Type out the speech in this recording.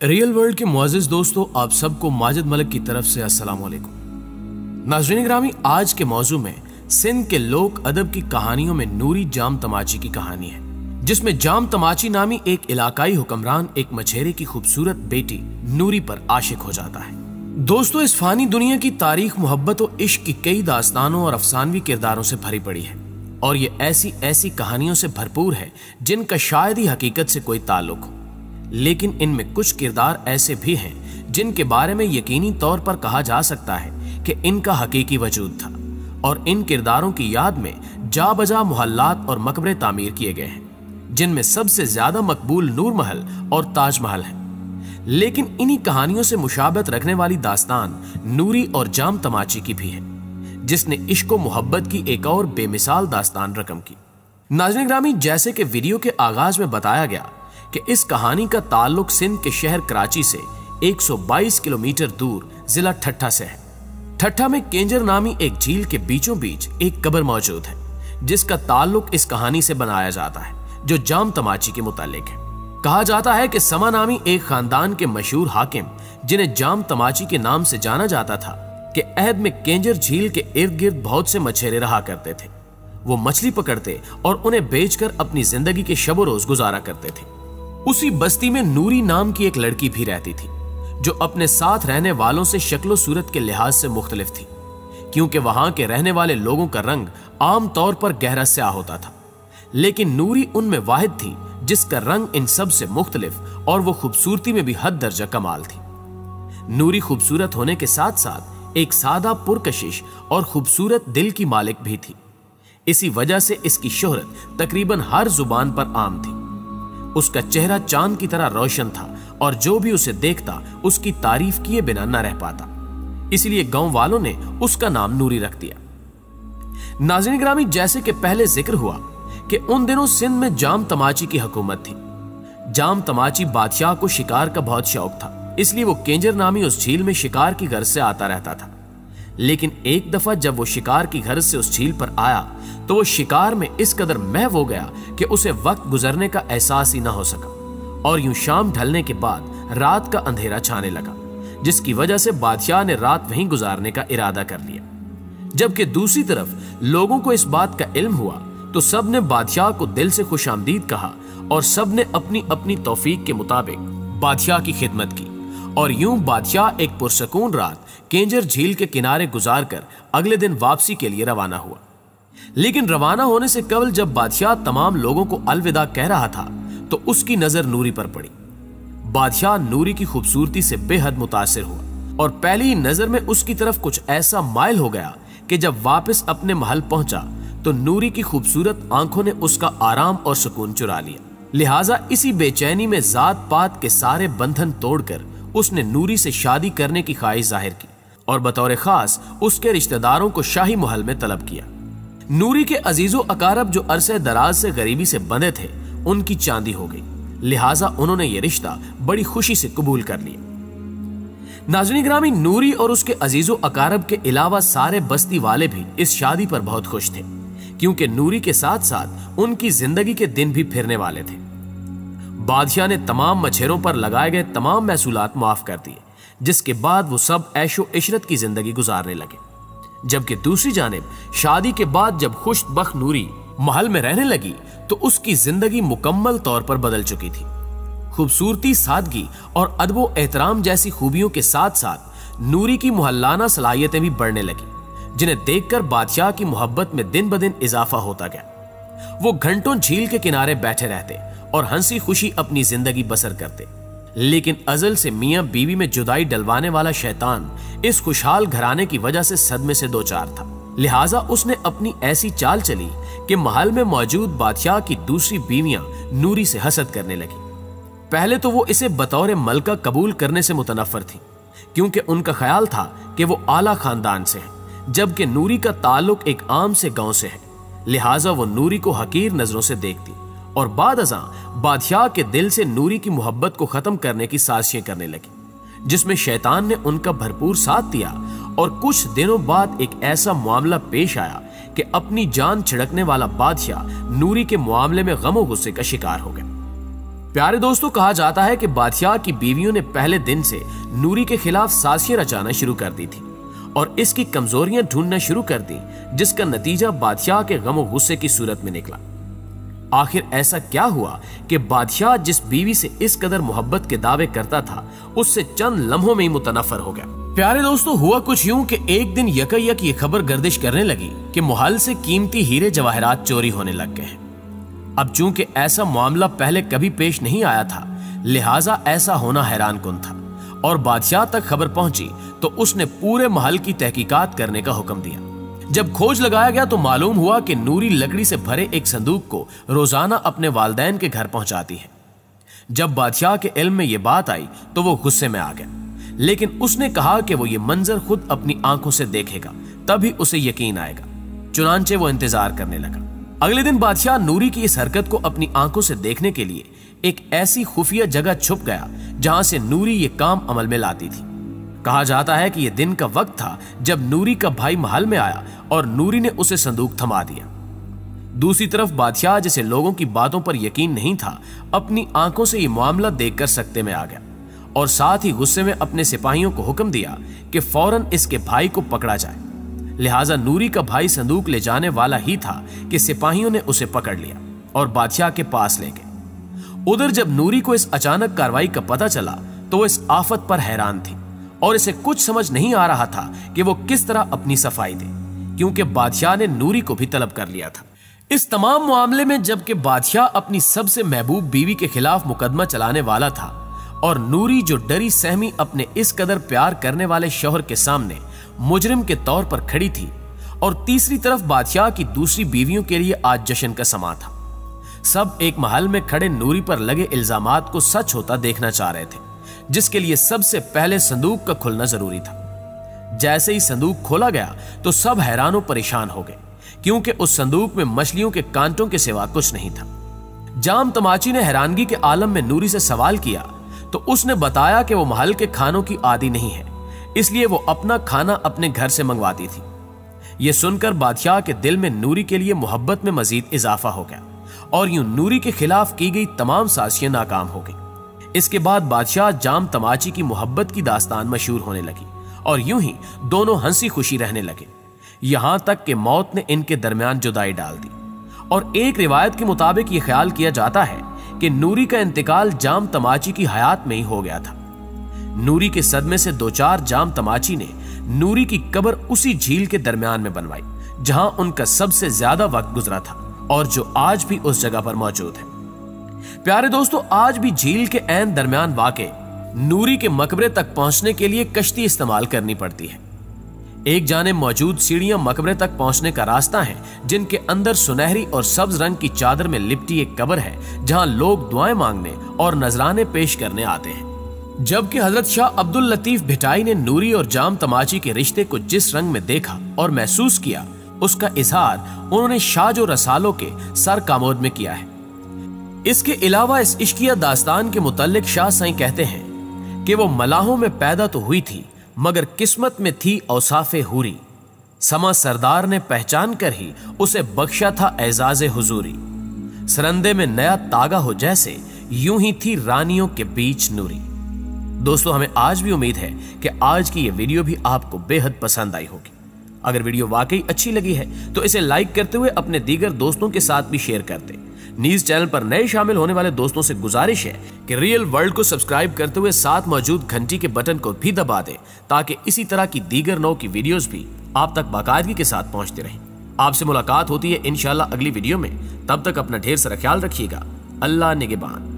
Real world के मुआजिज दोस्तों, आप सबको माजिद मलिक की तरफ़ से अस्सलाम वालेकुम। नाजरीन ग्रामी आज के मौजू में सिंध के लोक अदब की कहानियों में नूरी जाम तमाची की कहानी है, जिसमें जाम तमाची नामी एक इलाकाई हुक्मरान, एक मछेरे की खूबसूरत बेटी नूरी पर आशिक हो जाता है। दोस्तों, इस फानी दुनिया की तारीख, मोहब्बत और इश्क की कई दास्तानों और अफसानवी किरदारों से भरी पड़ी है, और ये ऐसी ऐसी कहानियों से भरपूर है, जिनका शायद ही हकीकत से कोई ताल्लुक हो। लेकिन इनमें कुछ किरदार ऐसे भी हैं, जिनके बारे में यकीनी तौर पर कहा जा सकता है कि इनका हकीकी वजूद था, और इन किरदारों की याद में जा बजा मोहल्लात और मकबरे तामीर किए गए हैं, जिनमें सबसे ज़्यादा मकबूल नूर महल और ताजमहल है। लेकिन इन्हीं कहानियों से मुशाबत रखने वाली दास्तान, नूरी और जाम तमाची की भी है, जिसने इश्क मोहब्बत की एक और बेमिसाल दास्तान रकम की। नाजन ग्रामी, जैसे कि वीडियो के आगाज़ में बताया गया कि इस कहानी का ताल्लुक सिंध के शहर कराची से 122 किलोमीटर दूर जिला ठट्ठा से है। ठट्ठा में केंजर नामी एक झील के बीचों बीच एक कब्र मौजूद है, जिसका ताल्लुक इस कहानी से बनाया जाता है, जो जाम तमाची के मुतालिक है। कहा जाता है कि समा नामी एक खानदान के मशहूर हाकिम, जिन्हें जाम तमाची के नाम से जाना जाता था, कि अहद में केंजर झील के इर्द गिर्द बहुत से मछेरे रहा करते थे। वो मछली पकड़ते और उन्हें बेचकर अपनी ज़िंदगी के शबो रोज गुजारा करते थे। उसी बस्ती में नूरी नाम की एक लड़की भी रहती थी, जो अपने साथ रहने वालों से शक्लो सूरत के लिहाज से मुख्तलिफ़ थी, क्योंकि वहाँ के रहने वाले लोगों का रंग आम तौर पर गहरा स्याह होता था। लेकिन नूरी उनमें वाहिद थी, जिसका रंग इन सबसे मुख्तलिफ़ और वो खूबसूरती में भी हद दर्जा कमाल थी। नूरी खूबसूरत होने के साथ साथ एक सादा पुरकशिश और खूबसूरत दिल की मालिक भी थी। इसी वजह से इसकी शोहरत तकरीबन हर ज़ुबान पर आम थी। उसका चेहरा चाँद की तरह रोशन था और जो भी उसे देखता, उसकी तारीफ़ किए बिना न रह पाता। इसलिए गाँव वालों ने उसका नाम नूरी रख दिया। नाजन ग्रामी जैसे कि पहले ज़िक्र हुआ कि उन दिनों सिंध में जाम तमाची की हुकूमत थी। जाम तमाची बादशाह को शिकार का बहुत शौक था, इसलिए वो केंजर नामी उस झील में शिकार की घर से आता रहता था। लेकिन एक दफ़ा जब वो शिकार की घर से उस झील पर आया तो वो शिकार में इस कदर महव हो गया कि उसे वक्त गुजरने का एहसास ही ना हो सका और यूँ शाम ढलने के बाद रात का अंधेरा छाने लगा, जिसकी वजह से बादशाह ने रात वहीं गुजारने का इरादा कर लिया। जबकि दूसरी तरफ़ लोगों को इस बात का इल्म हुआ तो सबने बादशाह को दिल से खुश कहा और सबने अपनी अपनी तोफीक के मुताबिक बादशाह की खिदमत की और यूँ बादशाह एक पुरसकून रात केंजर झील के किनारे गुजार कर अगले दिन वापसी के लिए रवाना हुआ। लेकिन रवाना होने से कबल जब बादशाह तमाम लोगों को अलविदा कह रहा था तो उसकी नज़र नूरी पर पड़ी। बादशाह नूरी की खूबसूरती से बेहद मुतासर हुआ और पहली नज़र में उसकी तरफ़ कुछ ऐसा माइल हो गया कि जब वापस अपने महल पहुँचा तो नूरी की खूबसूरत आँखों ने उसका आराम और सुकून चुरा लिया। लिहाजा इसी बेचैनी में जात पात के सारे बंधन तोड़कर उसने नूरी से शादी करने की ख्वाहिश ज़ाहिर की। और बतौर खास उसके रिश्तेदारों को शाही महल में तलब किया। नूरी के अजीजो अकारब जो अरसे दराज से गरीबी से बंधे थे, उनकी चांदी हो गई। लिहाजा उन्होंने ये रिश्ता बड़ी खुशी से कबूल कर लिया। नाजनी ग्रामी नूरी और उसके अजीजो अकारब के अलावा सारे बस्ती वाले भी इस शादी पर बहुत खुश थे, क्योंकि नूरी के साथ साथ उनकी ज़िंदगी के दिन भी फिरने वाले थे। बादशाह ने तमाम मछेरों पर लगाए गए तमाम महसूलात माफ़ कर दिए। जिसके बाद वो सब ऐशो इशरत की ज़िंदगी गुजारने लगे। जबकि दूसरी जानब, शादी के बाद जब खुश बख नूरी महल में रहने लगी तो उसकी ज़िंदगी मुकम्मल तौर पर बदल चुकी थी। खूबसूरती, सादगी और अदबो एहतराम जैसी खूबियों के साथ साथ नूरी की मोहल्लाना सलाहियतें भी बढ़ने लगी, जिन्हें देखकर बादशाह की मोहब्बत में दिन ब दिन इजाफा होता गया। वो घंटों झील के किनारे बैठे रहते और हँसी खुशी अपनी ज़िंदगी बसर करते। लेकिन अजल से मियाँ बीवी में जुदाई डलवाने वाला शैतान इस खुशहाल घराने की वजह से सदमे से दो चार था। लिहाजा उसने अपनी ऐसी चाल चली कि महल में मौजूद बादशाह की दूसरी बीवियाँ नूरी से हसद करने लगी। पहले तो वो इसे बतौर मलका कबूल करने से मुतनफर थी, क्योंकि उनका ख्याल था कि वो आला खानदान से है, जबकि नूरी का ताल्लुक एक आम से गाँव से है। लिहाजा वो नूरी को हकीर नज़रों से देखती। और बाद अजा बादशाह के दिल से नूरी की मोहब्बत को खत्म करने की साजिशें करने लगी, जिसमें शैतान ने उनका भरपूर साथ दिया और कुछ दिनों बाद एक ऐसा मामला पेश आया कि अपनी जान छिड़कने वाला बादशाह नूरी के मामले में गमो गुस्से का शिकार हो गया। प्यारे दोस्तों, कहा जाता है कि बादशाह की बीवियों ने पहले दिन से नूरी के खिलाफ साजिशें रचाना शुरू कर दी थी और इसकी कमजोरियाँ ढूंढना शुरू कर दी, जिसका नतीजा बादशाह के गमो गुस्से की सूरत में निकला। आखिर ऐसा क्या हुआ कि बादशाह जिस बीवी से इस कदर मोहब्बत के दावे करता था, उससे चंद लम्हों में ही मुतनफर हो गया। प्यारे दोस्तों, हुआ कुछ यूँ कि एक दिन यकयक ये खबर गर्दिश करने लगी कि मोहल से कीमती हीरे जवाहरात चोरी होने लग गए अब चूँकि ऐसा मामला पहले कभी पेश नहीं आया था, लिहाजा ऐसा होना हैरान कन था। और बादशाह तक खबर पहुँची तो उसने पूरे महल की तहकीकात करने का हुक्म दिया। जब खोज लगाया गया तो मालूम हुआ कि नूरी लकड़ी से भरे एक संदूक को रोज़ाना अपने वालदेन के घर पहुंचाती है। जब बादशाह के इल्म में यह बात आई तो वो गुस्से में आ गया लेकिन उसने कहा कि वो ये मंजर खुद अपनी आँखों से देखेगा, तभी उसे यकीन आएगा। चुनाचे वो इंतज़ार करने लगा। अगले दिन बादशाह नूरी की इस हरकत को अपनी आँखों से देखने के लिए एक ऐसी खुफिया जगह छुप गया, जहाँ से नूरी ये काम अमल में लाती थी। कहा जाता है कि यह दिन का वक्त था जब नूरी का भाई महल में आया और नूरी ने उसे संदूक थमा दिया। दूसरी तरफ़ बादशाह जिसे लोगों की बातों पर यकीन नहीं था, अपनी आँखों से यह मामला देखकर सकते में आ गया और साथ ही गुस्से में अपने सिपाहियों को हुक्म दिया कि फ़ौरन इसके भाई को पकड़ा जाए। लिहाजा नूरी का भाई संदूक ले जाने वाला ही था कि सिपाहियों ने उसे पकड़ लिया और बादशाह के पास ले गए। उधर जब नूरी को इस अचानक कार्रवाई का पता चला तो वो इस आफत पर हैरान थी। और इसे कुछ समझ नहीं आ रहा था कि वो किस तरह अपनी सफ़ाई दे, क्योंकि बादशाह ने नूरी को भी तलब कर लिया था। इस तमाम मामले में जबकि बादशाह अपनी सबसे महबूब बीवी के खिलाफ मुकदमा चलाने वाला था, और नूरी जो डरी सहमी अपने इस कदर प्यार करने वाले शोहर के सामने मुजरिम के तौर पर खड़ी थी, और तीसरी तरफ़ बादशाह की दूसरी बीवियों के लिए आज जश्न का समा था। सब एक महल में खड़े नूरी पर लगे इल्ज़ाम को सच होता देखना चाह रहे थे। जिसके लिए सबसे पहले संदूक का खुलना ज़रूरी था। जैसे ही संदूक खोला गया तो सब हैरानों परेशान हो गए, क्योंकि उस संदूक में मछलियों के कांटों के सिवा कुछ नहीं था। जाम तमाची ने हैरानगी के आलम में नूरी से सवाल किया तो उसने बताया कि वो महल के खानों की आदि नहीं है, इसलिए वो अपना खाना अपने घर से मंगवाती थी। यह सुनकर बादशाह के दिल में नूरी के लिए मोहब्बत में मजीद इजाफा हो गया, और यूँ नूरी के खिलाफ की गई तमाम साजिशें नाकाम हो गई। इसके बाद बादशाह जाम तमाची की मोहब्बत की दास्तान मशहूर होने लगी और यूँ ही दोनों हँसी खुशी रहने लगे। यहाँ तक कि मौत ने इनके दरमियान जुदाई डाल दी। और एक रिवायत के मुताबिक यह ख्याल किया जाता है कि नूरी का इंतकाल जाम तमाची की हयात में ही हो गया था। नूरी के सदमे से दो चार जाम तमाची ने नूरी की कब्र उसी झील के दरमियान में बनवाई, जहाँ उनका सबसे ज़्यादा वक्त गुजरा था और जो आज भी उस जगह पर मौजूद है। प्यारे दोस्तों, आज भी झील के एन दरमियान वाक़ नूरी के मकबरे तक पहुँचने के लिए कश्ती इस्तेमाल करनी पड़ती है। एक जाने मौजूद सीढ़ियाँ मकबरे तक पहुँचने का रास्ता है, जिनके अंदर सुनहरी और सब्ज रंग की चादर में लिपटी एक कब्र है, जहाँ लोग दुआएँ मांगने और नजराने पेश करने आते हैं। जबकि हज़रत शाह अब्दुल लतीफ भिटाई ने नूरी और जाम तमाची के रिश्ते को जिस रंग में देखा और महसूस किया, उसका इजहार उन्होंने शाहजो रसालों के सर कामोद में किया है। इसके अलावा इस इश्किया दास्तान के मुतल शाह साई कहते हैं कि वो मलाहों में पैदा तो हुई थी, मगर किस्मत में थी औसाफे हुरी। समा सरदार ने पहचान कर ही उसे बख्शा था एजाज हुजूरी। सरंदे में नया तागा हो जैसे यूँ ही थी रानियों के बीच नूरी। दोस्तों, हमें आज भी उम्मीद है कि आज की यह वीडियो भी आपको बेहद पसंद आई होगी। अगर वीडियो वाकई अच्छी लगी है तो इसे लाइक करते हुए अपने दीगर दोस्तों के साथ भी शेयर कर दे। न्यूज़ चैनल पर नए शामिल होने वाले दोस्तों से गुजारिश है कि रियल वर्ल्ड को सब्सक्राइब करते हुए साथ मौजूद घंटी के बटन को भी दबा दे, ताकि इसी तरह की दीगर नौ की वीडियोस भी आप तक बाकायदगी के साथ पहुँचते रहें। आपसे मुलाकात होती है इनशाला अगली वीडियो में। तब तक अपना ढेर सारा ख्याल रखिएगा। अल्लाह निगेबान।